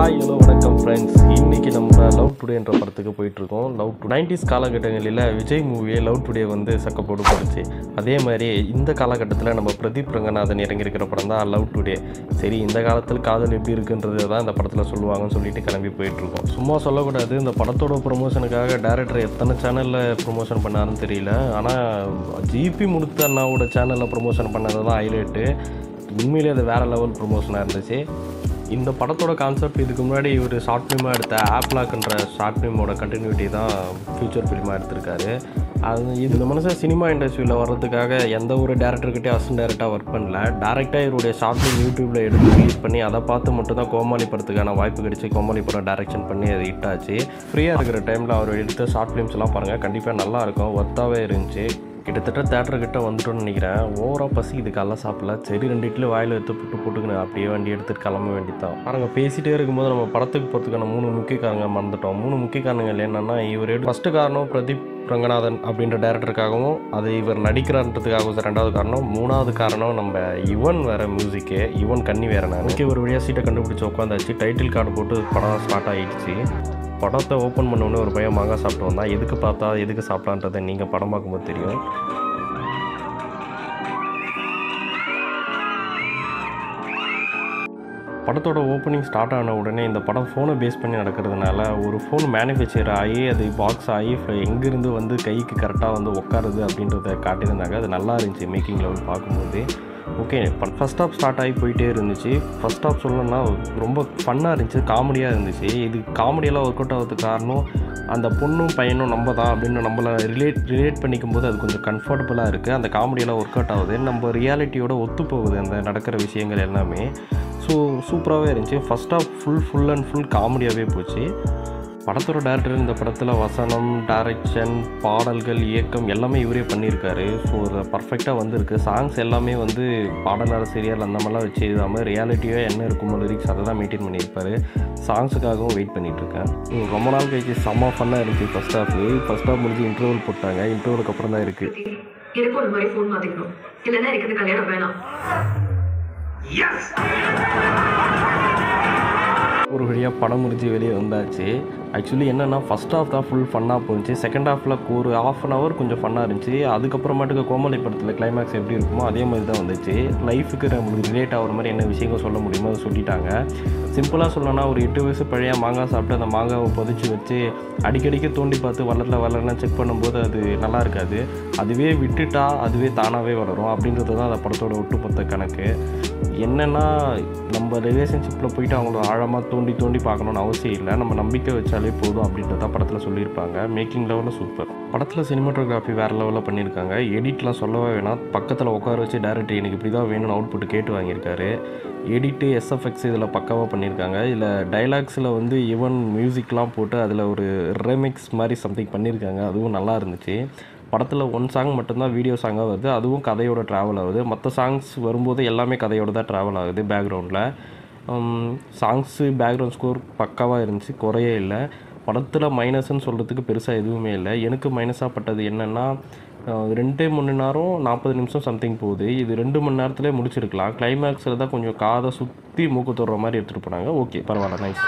Hi hello வணக்கம் friends இன்றைக்கி நம்ம லவ் டுடே என்ற படத்துக்கு போயிட்டுருக்கோம். லவ் டு நைன்டிஸ் காலகட்டங்களில் விஜய் மூவியை லவ் டுடே வந்து சக்கப்போடு போடுச்சு அதே மாதிரி இந்த காலகட்டத்தில் நம்ம பிரதீப் ரங்கநாதன் இறங்கியிருக்கிற படம் தான் லவ் டுடே சரி இந்த காலத்தில் காதல் எப்படி இருக்குன்றது தான் இந்த படத்தில் சொல்லுவாங்கன்னு சொல்லிட்டு கிளம்பி போயிட்டுருக்கோம். சும்மா சொல்லக்கூடாது இந்த படத்தோட ப்ரொமோஷனுக்காக டேரக்டர் எத்தனை சேனலில் ப்ரொமோஷன் பண்ணாருன்னு தெரியல. ஆனால் ஜிபி முடுத்த அண்ணாவோட சேனலில் ப்ரொமோஷன் பண்ணது தான் ஹைலைட்டு உண்மையிலே அது வேறு லெவல் ப்ரொமோஷனாக இருந்துச்சு. இந்த படத்தோட கான்செப்ட் இதுக்கு முன்னாடி இவர் ஷார்ட் ஃபிலிமாக எடுத்த ஆப்லாக்ன்ற ஷார்ட் ஃபிலிமோட கண்டினியூட்டி தான் ஃபியூச்சர் ஃபிலிமாக எடுத்திருக்காரு. அது இது இந்த மனுஷன் சினிமா இண்டஸ்ட்ரியில் வர்றதுக்காக எந்த ஒரு டேரக்டர்கிட்டே அசன் டேரக்டாக ஒர்க் பண்ணல. டேரெக்டாக இவருடைய ஷார்ட் ஃபிலிம் யூடியூப்பில் எடுத்து ரிலீஸ் பண்ணி அதை பார்த்து மட்டும் தான் கோமாளி படத்துக்கான வாய்ப்பு கிடைச்சி கோமாளி படம் டேரக்ஷன் பண்ணி அது ஹிட் ஆச்சு. ஃப்ரீயாக இருக்கிற டைமில் அவர் எடுத்த ஷார்ட் ஃபிலிம்ஸ்லாம் பாருங்கள் கண்டிப்பாக நல்லா இருக்கும். ஒர்த்தாகவே இருந்துச்சு. கிட்டத்தட்ட தேட்டர் கிட்ட வந்துட்டோம்னு நினைக்கிறேன். ஓவராக பசி இது காலைல சாப்பிடல. சரி ரெண்டு இட்லி வாயில் எடுத்து புட்டு போட்டுக்கணும் அப்படியே வண்டி எடுத்துட்டு கிளம்ப வேண்டியதான் பாருங்க பேசிட்டே இருக்கும்போது நம்ம படத்துக்கு போகிறதுக்கான மூணு முக்கிய காரணங்க மறந்துட்டோம். மூணு முக்கிய காரணங்கள் என்னன்னா இவர் ஃபஸ்ட்டு காரணம் பிரதீப் ரங்கநாதன் அப்படின்ற டேரக்டருக்காகவும் அது இவர் நடிக்கிறான்றதுக்காகவும் ரெண்டாவது காரணம். மூணாவது காரணம் நம்ம யுவன் வேற மியூசிக்கு யுவன் கண்ணி வேற நான். ஒரு வழியாக சீட்டை கண்டுபிடிச்சி உட்காந்தாச்சு. டைட்டில் கார்டு போட்டு படம் ஸ்டார்ட் ஆகிடுச்சு படத்தை ஓப்பன் பண்ணோடனே ஒரு பையன் மாங்காய் சாப்பிட்டு வந்தான். எதுக்கு பார்த்தா எதுக்கு சாப்பிட்லான்றதை நீங்கள் படம் பார்க்கும்போது தெரியும். படத்தோட ஓப்பனிங் ஸ்டார்ட் ஆன உடனே இந்த படம் ஃபோனை பேஸ் பண்ணி நடக்கிறதுனால ஒரு ஃபோன் மேனுஃபேக்சர் ஆகி அது பாக்ஸ் ஆகி எங்கேருந்து வந்து கைக்கு கரெக்டாக வந்து உட்காருது அப்படின்றத காட்டியிருந்தாங்க. அது நல்லா இருந்துச்சு மேக்கிங் லெவல் பார்க்கும்போது. ஓகே ஃபஸ்ட் ஆஃப் ஸ்டார்ட் ஆகி போயிட்டே இருந்துச்சு. ஃபஸ்ட் ஆஃப் சொல்லணும்னா ரொம்ப ஃபன்னாக இருந்துச்சு காமெடியாக இருந்துச்சு. இது காமெடியெல்லாம் ஒர்க் அவுட் ஆகிறதுக்கு காரணம் அந்த பொண்ணும் பையனும் நம்ம தான் அப்படின்னு நம்மளை ரிலேட் ரிலேட் பண்ணிக்கும் போது அது கொஞ்சம் கம்ஃபர்டபுளாக இருக்குது அந்த காமெடியெல்லாம் ஒர்க் அவுட் ஆகுது. நம்ம ரியாலிட்டியோட ஒத்து போகுது அந்த நடக்கிற விஷயங்கள் எல்லாமே. ஸோ சூப்பராகவே இருந்துச்சு. First half full full and full காமெடியாகவே போச்சு. படத்தோட டேரக்டர் இந்த படத்தில் வசனம் டைரக்ஷன் பாடல்கள் இயக்கம் எல்லாமே இவரே பண்ணியிருக்காரு. ஸோ அது பர்ஃபெக்டாக வந்திருக்கு. சாங்ஸ் எல்லாமே வந்து பாடலார சீரியல் அந்த மாதிரிலாம் வச்சு எழுதாமல் ரியாலிட்டியாக என்ன இருக்குமோ லிரிக்ஸ் அதை தான் மெயின்டைன் பண்ணியிருப்பாரு. சாங்ஸுக்காகவும் வெயிட் பண்ணிட்டு இருக்கேன் ம், ரொம்ப நாள் கழிச்சு செம்ம ஃபன்னாக இருந்துச்சு ஃபஸ்ட் ஹாஃப் ஃபஸ்ட் ஹாஃப் முடிஞ்சு இன்டர்வல் போட்டாங்க. இன்டர்வலுக்கு அப்புறம் தான் இருக்குது எனக்கும் ஒரு மாதிரி ஃபோன் மாத்திக்கணும் இல்லைன்னா எனக்கு இந்த கல்யாணம் வேணாம். ஒரு வழியாக படம் முடிஞ்சு வெளியே வந்தாச்சு. ஆக்சுவலி என்னென்னா ஃபஸ்ட் ஹாஃப் தான் ஃபுல் ஃபன்னாக போச்சு. செகண்ட் ஹாஃபில் ஒரு ஆஃப் அன் ஹவர் கொஞ்சம் ஃபன்னாக இருந்துச்சு. அதுக்கப்புறமாட்டுக்கு கோமலை படத்தில் கிளைமேக்ஸ் எப்படி இருக்குமோ அதே மாதிரி தான் வந்துச்சு. லைஃபுக்கு நம்மளுக்கு ரிலேட் ஆகிற மாதிரி என்ன விஷயங்கள் சொல்ல முடியுமோ அதை சொல்லிட்டாங்க. சிம்பிளாக சொல்லணும்னா ஒரு எட்டு வயசு பழைய மாங்காய் சாப்பிட்டு அந்த மாங்காவை புதைச்சி வச்சு அடிக்கடிக்கு தோண்டி பார்த்து வளரல வளரலாம் செக் பண்ணும்போது அது நல்லா இருக்காது. அதுவே விட்டுட்டா அதுவே தானாகவே வளரும். அப்படின்றது தான் அந்த படத்தோட ஒட்டுமொத்த கணக்கு. என்னென்னா நம்ம ரிலேஷன்ஷிப்பில் போயிட்டு அவங்கள ஆழமாக தோண்டி தோண்டி பார்க்கணுன்னு அவசியம் இல்லை. நம்ம நம்பிக்கை பண்ணிட்டாலே போதும் அப்படின்றத படத்தில் சொல்லியிருப்பாங்க. மேக்கிங் லெவலில் சூப்பர் படத்தில் சினிமாட்டோகிராஃபி வேறு லெவலில் பண்ணியிருக்காங்க. எடிட்லாம் சொல்லவே வேணாம். பக்கத்தில் உட்கார வச்சு டேரக்டர் எனக்கு இப்படி தான் வேணும்னு அவுட்புட் கேட்டு வாங்கியிருக்காரு. எடிட்டு எஸ்எஃப்எக்ஸ் இதில் பக்காவாக பண்ணியிருக்காங்க. இதில் டைலாக்ஸில் வந்து ஈவன் மியூசிக்லாம் போட்டு அதில் ஒரு ரெமிக்ஸ் மாதிரி சம்திங் பண்ணியிருக்காங்க. அதுவும் நல்லா இருந்துச்சு. படத்தில் ஒன் சாங் மட்டும்தான் வீடியோ சாங்காக வருது. அதுவும் கதையோட ட்ராவல் ஆகுது. மற்ற சாங்ஸ் வரும்போது எல்லாமே கதையோட தான் ட்ராவல் ஆகுது பேக்ரவுண்டில் சாங்ஸு பேக்ரவுண்ட் ஸ்கோர் பக்காவாக இருந்துச்சு குறையே இல்லை. படத்தில் மைனஸ்ன்னு சொல்கிறதுக்கு பெருசாக எதுவுமே இல்லை. எனக்கு மைனஸாக பட்டது என்னென்னா ரெண்டே மணி நேரம் நாற்பது நிமிஷம் சம்திங் போகுது. இது ரெண்டு மணி நேரத்துலேயே முடிச்சிருக்கலாம். கிளைமேக்ஸில் தான் கொஞ்சம் காதை சுற்றி மூக்கு தொடுற மாதிரி எடுத்துகிட்டு போனாங்க. ஓகே பரவாயில்ல நைஸ்